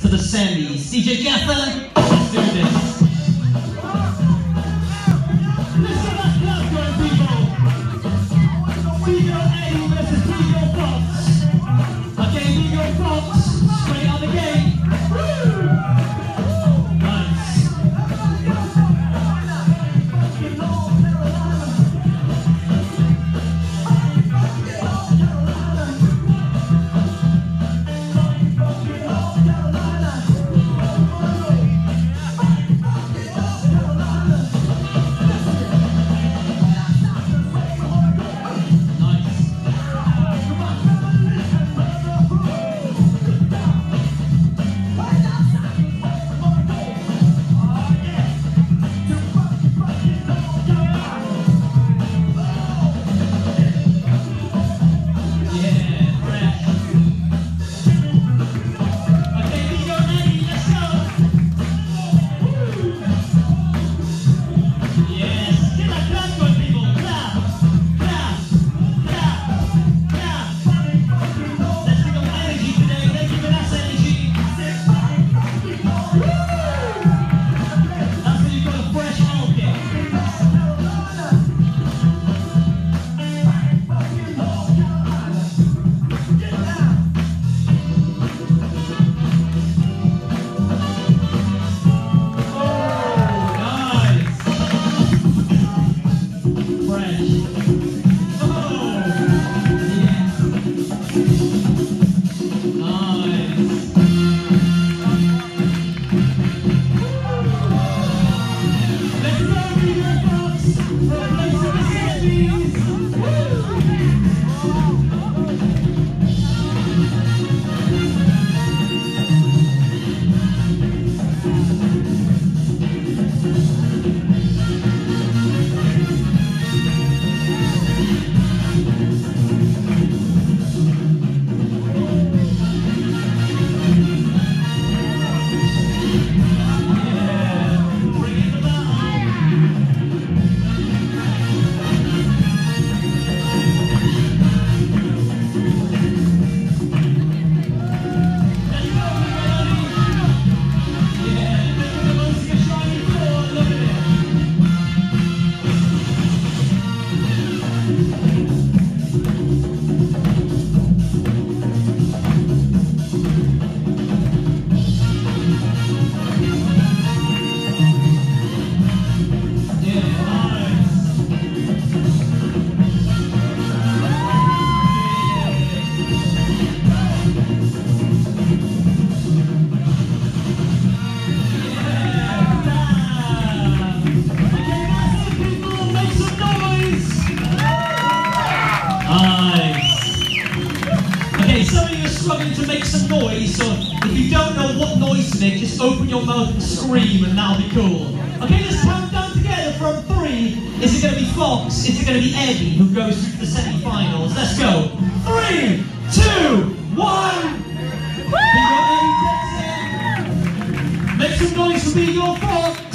to the semis. CJ Gaffer, let's do this. Fresh. struggling to make some noise, so if you don't know what noise to make, just open your mouth and scream, and that'll be cool. Okay, let's count down together from three. Is it going to be Fox? Is it going to be Eddie who goes through the semi-finals? Let's go. Three, two, one. Make some noise for Bgirl Fox.